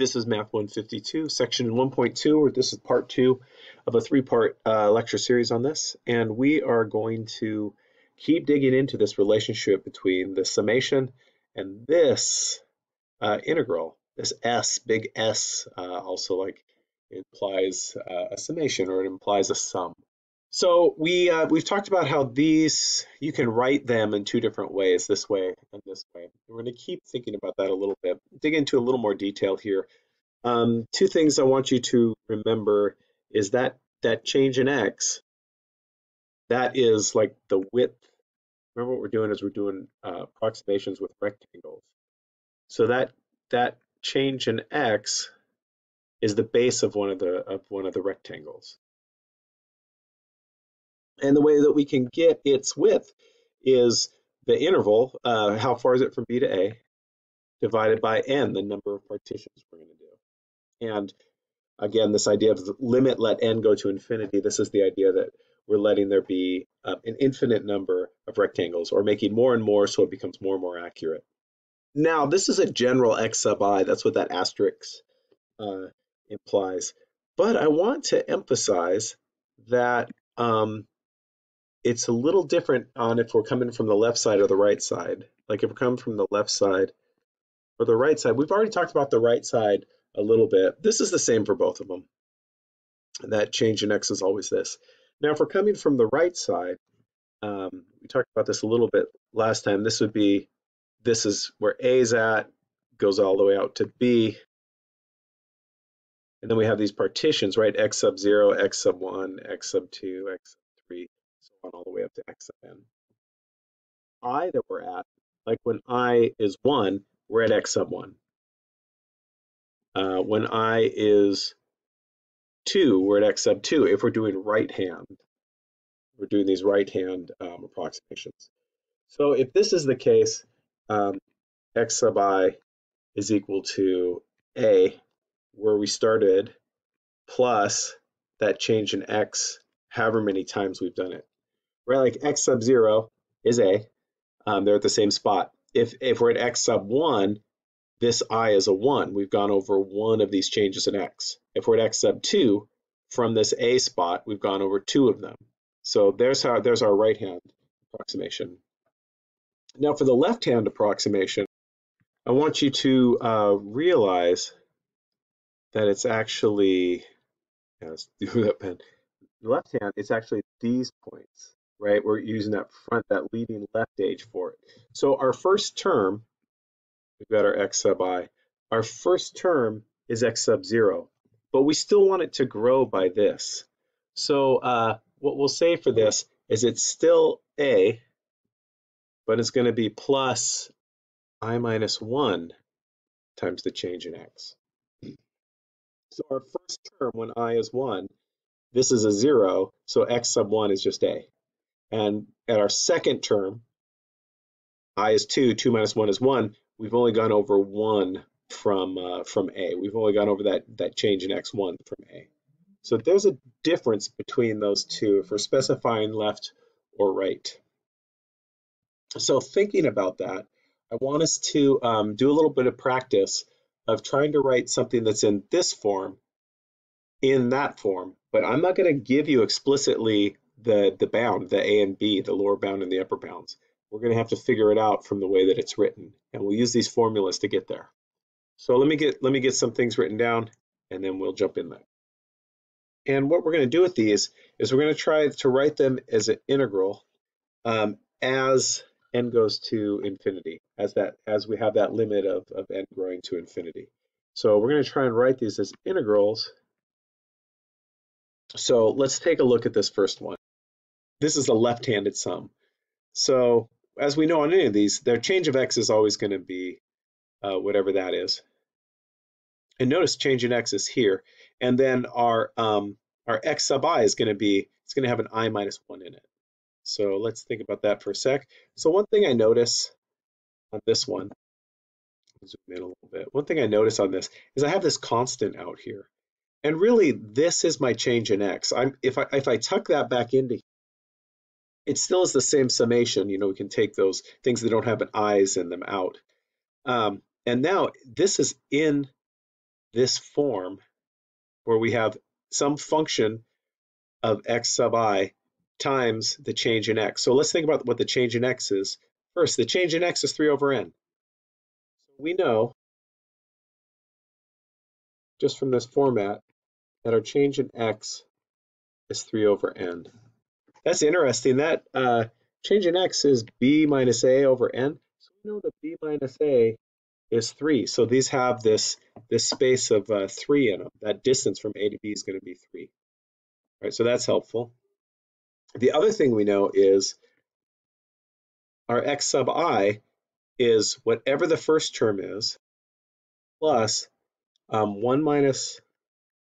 This is Math 152, section 1.2, or this is part two of a three-part uh, lecture series on this. And we are going to keep digging into this relationship between the summation and this uh, integral, this S, big S, uh, also like implies uh, a summation or it implies a sum. So we uh, we've talked about how these you can write them in two different ways, this way and this way. We're going to keep thinking about that a little bit, dig into a little more detail here. Um, two things I want you to remember is that that change in x, that is like the width. Remember what we're doing is we're doing uh, approximations with rectangles. So that that change in x is the base of one of the of one of the rectangles. And the way that we can get its width is the interval, uh, how far is it from B to A, divided by n, the number of partitions we're going to do. And again, this idea of the limit let n go to infinity, this is the idea that we're letting there be uh, an infinite number of rectangles or making more and more so it becomes more and more accurate. Now, this is a general x sub i, that's what that asterisk uh, implies. But I want to emphasize that um, it's a little different on if we're coming from the left side or the right side. Like if we're coming from the left side or the right side, we've already talked about the right side a little bit. This is the same for both of them. That change in x is always this. Now, if we're coming from the right side, um, we talked about this a little bit last time. This would be, this is where A is at, goes all the way out to B. And then we have these partitions, right? X sub 0, X sub 1, X sub 2, X sub 3 on all the way up to x sub n. i that we're at, like when i is 1, we're at x sub 1. Uh, when i is 2, we're at x sub 2 if we're doing right hand. We're doing these right hand um, approximations. So if this is the case, um, x sub i is equal to a, where we started, plus that change in x however many times we've done it right? Like x sub 0 is a. Um, they're at the same spot. If, if we're at x sub 1, this i is a 1. We've gone over one of these changes in x. If we're at x sub 2, from this a spot, we've gone over two of them. So there's, how, there's our right-hand approximation. Now for the left-hand approximation, I want you to uh, realize that it's actually, yeah, let's do that pen. left hand, it's actually these points right? We're using that front, that leading left edge for it. So our first term, we've got our x sub i. Our first term is x sub 0, but we still want it to grow by this. So uh, what we'll say for this is it's still a, but it's going to be plus i minus 1 times the change in x. So our first term when i is 1, this is a 0, so x sub 1 is just a. And at our second term, i is 2, 2 minus 1 is 1, we've only gone over 1 from uh, from a. We've only gone over that, that change in x1 from a. So there's a difference between those two if we're specifying left or right. So thinking about that, I want us to um, do a little bit of practice of trying to write something that's in this form in that form, but I'm not going to give you explicitly the, the bound, the A and B, the lower bound and the upper bounds. We're going to have to figure it out from the way that it's written, and we'll use these formulas to get there. So let me get let me get some things written down, and then we'll jump in there. And what we're going to do with these is we're going to try to write them as an integral um, as n goes to infinity, as that as we have that limit of, of n growing to infinity. So we're going to try and write these as integrals. So let's take a look at this first one this is a left-handed sum. So as we know on any of these, their change of x is always going to be uh, whatever that is. And notice change in x is here. And then our, um, our x sub i is going to be, it's going to have an i minus 1 in it. So let's think about that for a sec. So one thing I notice on this one, zoom in a little bit. One thing I notice on this is I have this constant out here. And really, this is my change in x. I'm, if, I, if I tuck that back into it still is the same summation. You know, we can take those things that don't have an i's in them out. Um, and now this is in this form where we have some function of x sub i times the change in x. So let's think about what the change in x is. First, the change in x is 3 over n. So We know, just from this format, that our change in x is 3 over n. That's interesting. That uh, change in x is b minus a over n. So we know that b minus a is 3. So these have this, this space of uh, 3 in them. That distance from a to b is going to be 3. All right, so that's helpful. The other thing we know is our x sub i is whatever the first term is plus um, 1 minus,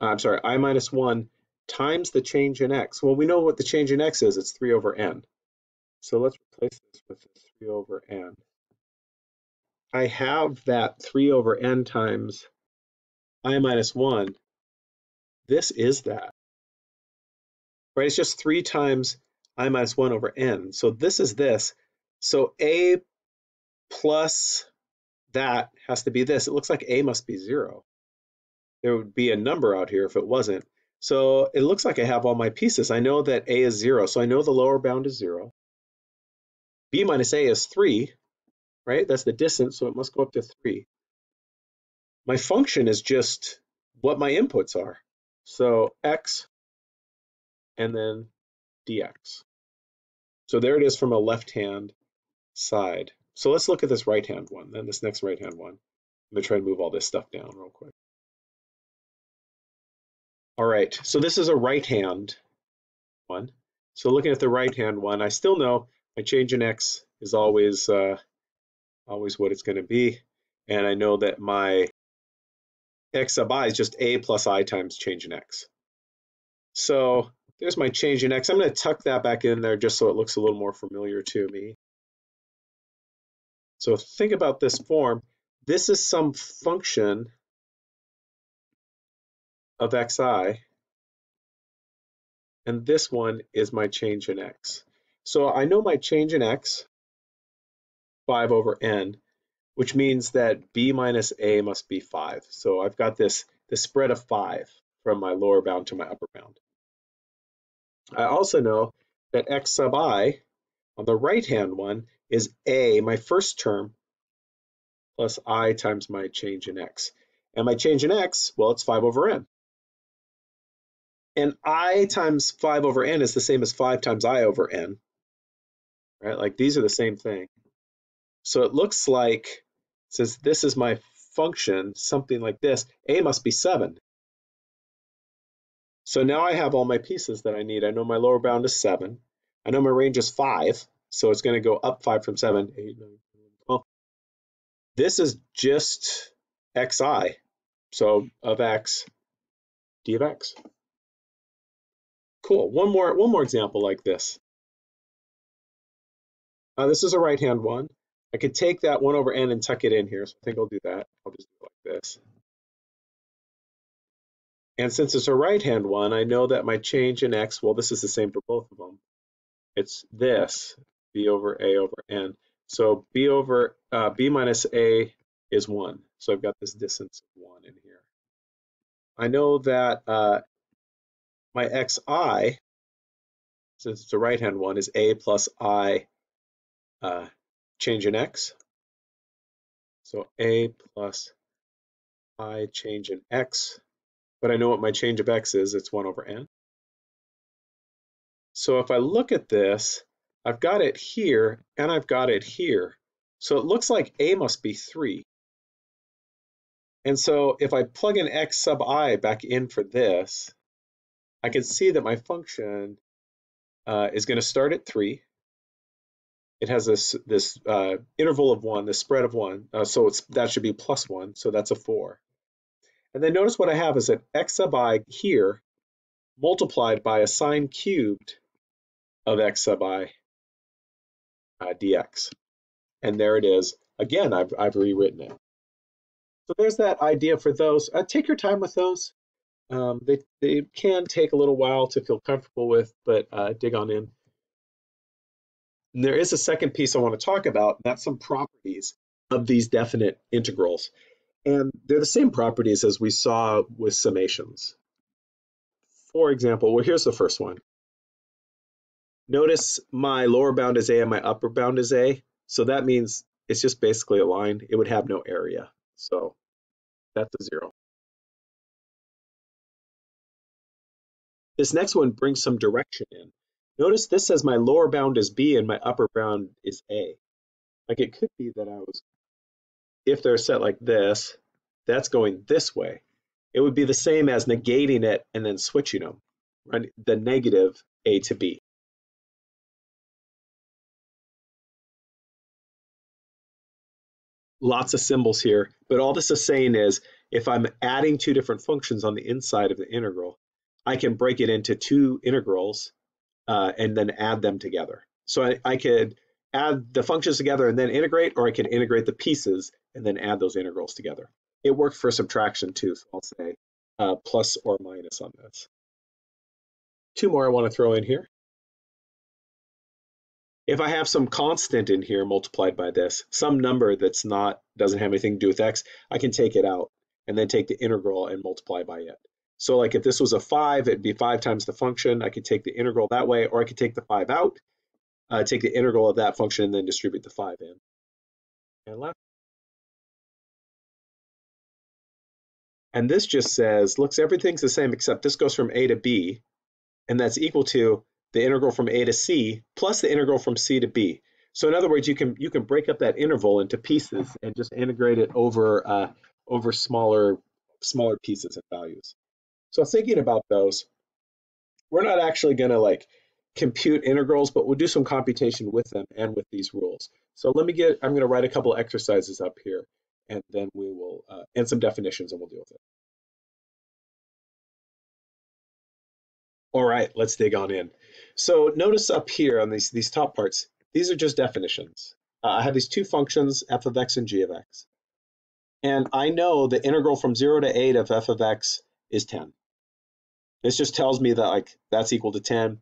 I'm sorry, i minus 1 times the change in x. Well, we know what the change in x is. It's 3 over n. So let's replace this with 3 over n. I have that 3 over n times i minus 1. This is that. Right? It's just 3 times i minus 1 over n. So this is this. So a plus that has to be this. It looks like a must be 0. There would be a number out here if it wasn't. So it looks like I have all my pieces. I know that a is 0, so I know the lower bound is 0. b minus a is 3, right? That's the distance, so it must go up to 3. My function is just what my inputs are. So x and then dx. So there it is from a left-hand side. So let's look at this right-hand one, then this next right-hand one. I'm going to try and move all this stuff down real quick. All right, so this is a right-hand one. So looking at the right-hand one, I still know my change in x is always uh, always what it's going to be. And I know that my x sub i is just a plus i times change in x. So there's my change in x. I'm going to tuck that back in there just so it looks a little more familiar to me. So think about this form. This is some function of xi, and this one is my change in x. So I know my change in x 5 over n, which means that b minus a must be 5. So I've got this, this spread of 5 from my lower bound to my upper bound. I also know that x sub i on the right-hand one is a, my first term, plus i times my change in x. And my change in x, well, it's 5 over n. And i times 5 over n is the same as 5 times i over n. Right? Like these are the same thing. So it looks like, since this is my function, something like this, a must be 7. So now I have all my pieces that I need. I know my lower bound is 7. I know my range is 5, so it's going to go up 5 from 7, 8, 9, 12. This is just xi, so of x, d of x. Cool. One more, one more example like this. Uh, this is a right-hand one. I could take that 1 over n and tuck it in here, so I think I'll do that. I'll just do it like this. And since it's a right-hand one, I know that my change in x, well, this is the same for both of them. It's this, b over a over n. So b over uh, b minus a is 1. So I've got this distance of 1 in here. I know that uh, my xi, since it's a right-hand one, is a plus i uh, change in x. So a plus i change in x, but I know what my change of x is, it's 1 over n. So if I look at this, I've got it here and I've got it here. So it looks like a must be 3. And so if I plug in x sub i back in for this, I can see that my function uh, is going to start at 3 it has this this uh, interval of one, the spread of one, uh, so it's that should be plus one, so that's a four. And then notice what I have is that x sub i here multiplied by a sine cubed of x sub i uh, dx. And there it is. Again, I've, I've rewritten it. So there's that idea for those. Uh, take your time with those. Um, they, they can take a little while to feel comfortable with, but uh, dig on in. And there is a second piece I want to talk about, that's some properties of these definite integrals. And they're the same properties as we saw with summations. For example, well, here's the first one. Notice my lower bound is A and my upper bound is A. So that means it's just basically a line. It would have no area. So that's a zero. This next one brings some direction in. Notice this says my lower bound is B and my upper bound is A. Like it could be that I was, if they're set like this, that's going this way. It would be the same as negating it and then switching them, right? The negative A to B. Lots of symbols here, but all this is saying is if I'm adding two different functions on the inside of the integral, I can break it into two integrals uh, and then add them together. So I, I could add the functions together and then integrate, or I can integrate the pieces and then add those integrals together. It works for subtraction too, so I'll say uh, plus or minus on this. Two more I want to throw in here. If I have some constant in here multiplied by this, some number that's not doesn't have anything to do with x, I can take it out and then take the integral and multiply by it. So like if this was a 5, it'd be 5 times the function. I could take the integral that way, or I could take the 5 out, uh, take the integral of that function, and then distribute the 5 in. And left. And this just says, looks, everything's the same except this goes from a to b, and that's equal to the integral from a to c plus the integral from c to b. So in other words, you can you can break up that interval into pieces and just integrate it over uh, over smaller smaller pieces and values. So thinking about those, we're not actually going to like compute integrals, but we'll do some computation with them and with these rules. So let me get, I'm going to write a couple exercises up here and then we will, uh, and some definitions and we'll deal with it. All right, let's dig on in. So notice up here on these, these top parts, these are just definitions. Uh, I have these two functions, f of x and g of x. And I know the integral from 0 to 8 of f of x is 10. This just tells me that like that's equal to 10.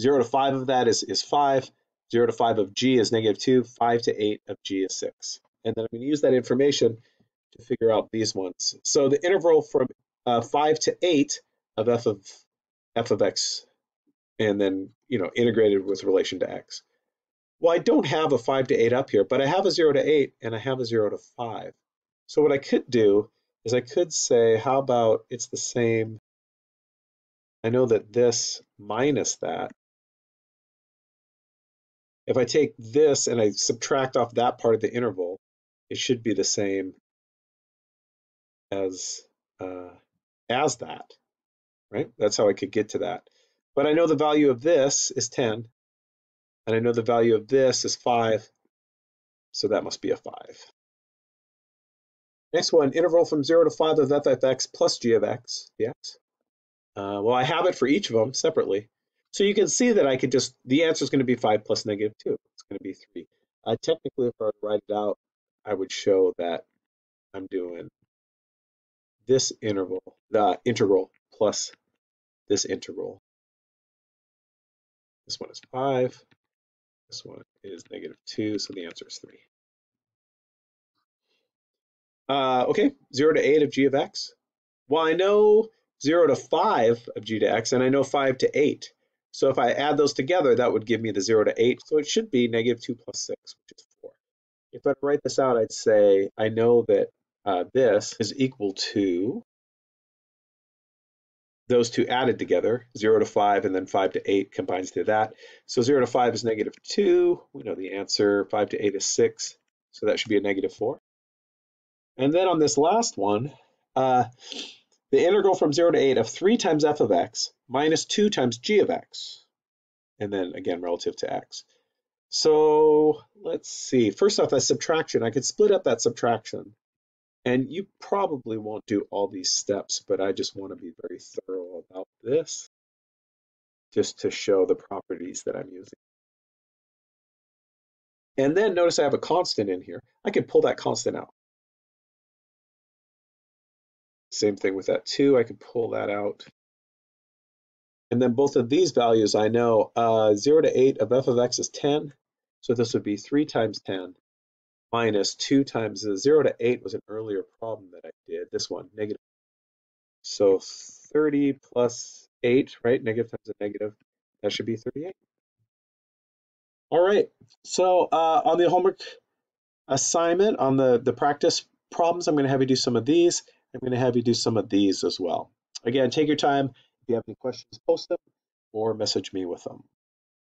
0 to 5 of that is, is 5. 0 to 5 of g is negative 2. 5 to 8 of g is 6. And then I'm going to use that information to figure out these ones. So the interval from uh, 5 to 8 of f of f of x and then you know integrated with relation to x. Well, I don't have a 5 to 8 up here, but I have a 0 to 8 and I have a 0 to 5. So what I could do is I could say, how about it's the same, I know that this minus that, if I take this and I subtract off that part of the interval, it should be the same as uh, as that, right? That's how I could get to that. But I know the value of this is 10, and I know the value of this is 5, so that must be a 5. Next one, interval from 0 to 5 of f of x plus g of x dx. Uh, well, I have it for each of them separately. So you can see that I could just, the answer is going to be 5 plus negative 2. It's going to be 3. Uh, technically, if I were to write it out, I would show that I'm doing this interval, the integral plus this integral. This one is 5. This one is negative 2, so the answer is 3. Uh, okay, 0 to 8 of g of x. Well, I know 0 to 5 of g to x, and I know 5 to 8. So if I add those together, that would give me the 0 to 8. So it should be negative 2 plus 6, which is 4. If I write this out, I'd say I know that uh, this is equal to those two added together, 0 to 5 and then 5 to 8 combines to that. So 0 to 5 is negative 2. We know the answer. 5 to 8 is 6. So that should be a negative 4. And then on this last one, uh, the integral from 0 to 8 of 3 times f of x minus 2 times g of x. And then again, relative to x. So let's see. First off, that subtraction, I could split up that subtraction. And you probably won't do all these steps, but I just want to be very thorough about this just to show the properties that I'm using. And then notice I have a constant in here. I can pull that constant out. Same thing with that 2, I could pull that out. And then both of these values I know, uh, 0 to 8 of f of x is 10. So this would be 3 times 10 minus 2 times the 0 to 8 was an earlier problem that I did. This one, negative. So 30 plus 8, right? Negative times a negative. That should be 38. All right. So uh, on the homework assignment, on the, the practice problems, I'm going to have you do some of these. I'm going to have you do some of these as well. Again, take your time. If you have any questions, post them or message me with them.